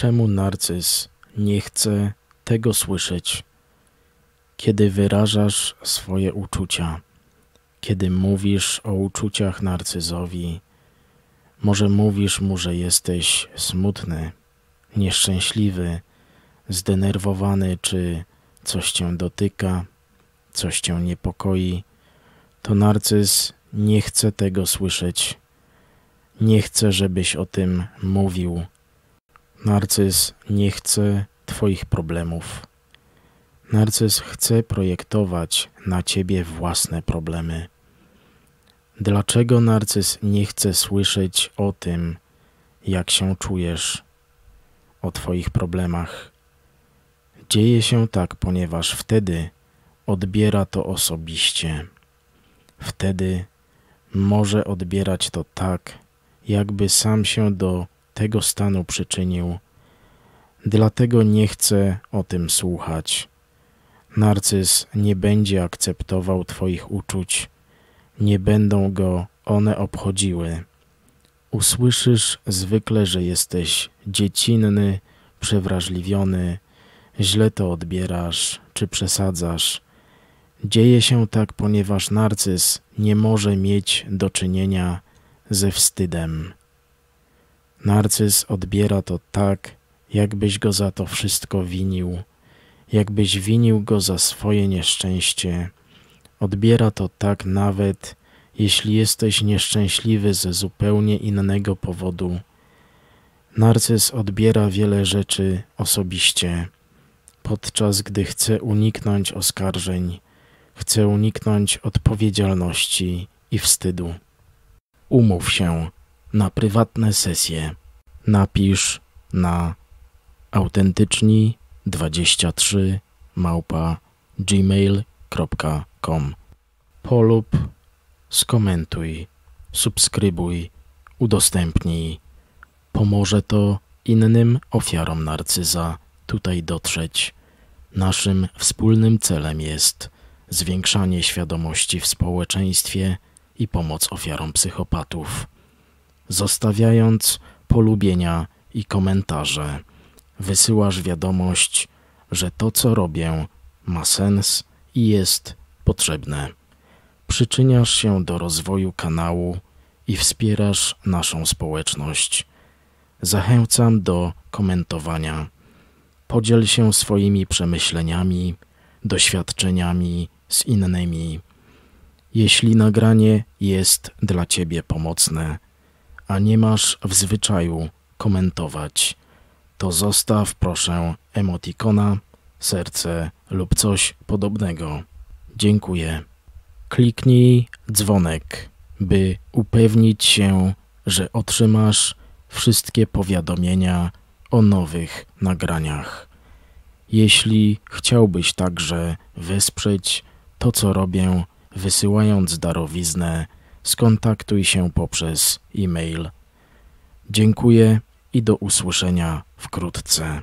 Czemu narcyz nie chce tego słyszeć? Kiedy wyrażasz swoje uczucia, kiedy mówisz o uczuciach narcyzowi, może mówisz mu, że jesteś smutny, nieszczęśliwy, zdenerwowany, czy coś cię dotyka, coś cię niepokoi, to narcyz nie chce tego słyszeć. Nie chce, żebyś o tym mówił. Narcyz nie chce Twoich problemów. Narcyz chce projektować na Ciebie własne problemy. Dlaczego narcyz nie chce słyszeć o tym, jak się czujesz, o Twoich problemach? Dzieje się tak, ponieważ wtedy odbiera to osobiście. Wtedy może odbierać to tak, jakby sam się do tego stanu przyczynił. Dlatego nie chce o tym słuchać. Narcyz nie będzie akceptował Twoich uczuć, nie będą go one obchodziły. Usłyszysz zwykle, że jesteś dziecinny, przewrażliwiony, źle to odbierasz czy przesadzasz. Dzieje się tak, ponieważ narcyz nie może mieć do czynienia ze wstydem. Narcyz odbiera to tak, jakbyś go za to wszystko winił, jakbyś winił go za swoje nieszczęście. Odbiera to tak nawet, jeśli jesteś nieszczęśliwy ze zupełnie innego powodu. Narcyz odbiera wiele rzeczy osobiście, podczas gdy chce uniknąć oskarżeń, chce uniknąć odpowiedzialności i wstydu. Umów się na prywatne sesje. Napisz na autentyczni 23 małpa gmail.com polub, skomentuj, subskrybuj, udostępnij. Pomoże to innym ofiarom narcyza tutaj dotrzeć. Naszym wspólnym celem jest zwiększanie świadomości w społeczeństwie i pomoc ofiarom psychopatów. Zostawiając polubienia i komentarze, wysyłasz wiadomość, że to, co robię, ma sens i jest potrzebne. Przyczyniasz się do rozwoju kanału i wspierasz naszą społeczność. Zachęcam do komentowania. Podziel się swoimi przemyśleniami, doświadczeniami z innymi. Jeśli nagranie jest dla Ciebie pomocne, a nie masz w zwyczaju komentować, to zostaw proszę emotikona, serce lub coś podobnego. Dziękuję. Kliknij dzwonek, by upewnić się, że otrzymasz wszystkie powiadomienia o nowych nagraniach. Jeśli chciałbyś także wesprzeć to, co robię, wysyłając darowiznę, skontaktuj się poprzez e-mail. Dziękuję i do usłyszenia wkrótce.